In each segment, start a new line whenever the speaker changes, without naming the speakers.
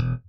you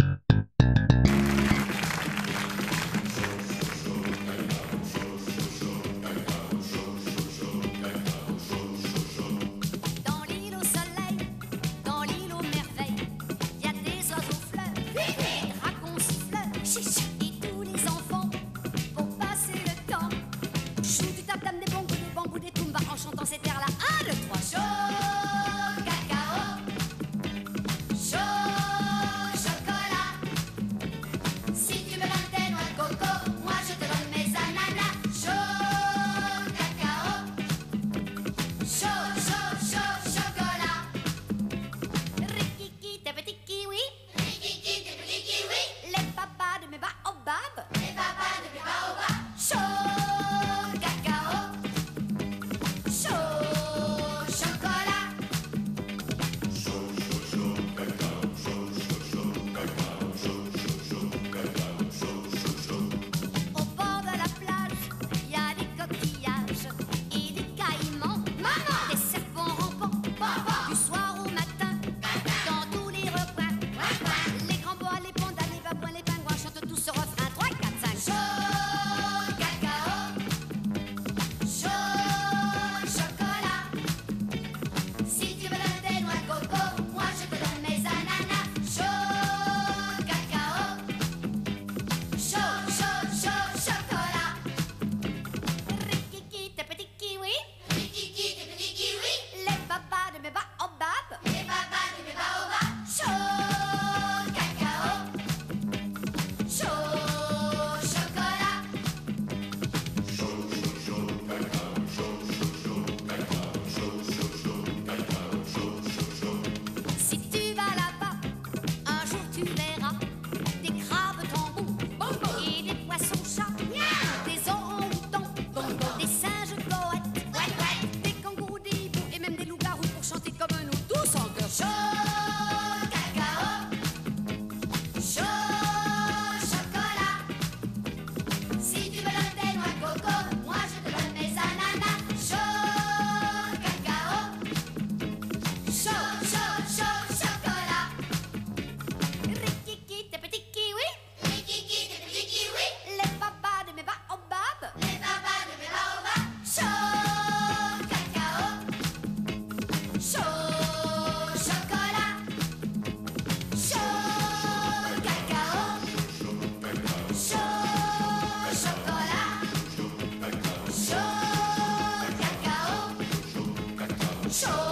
So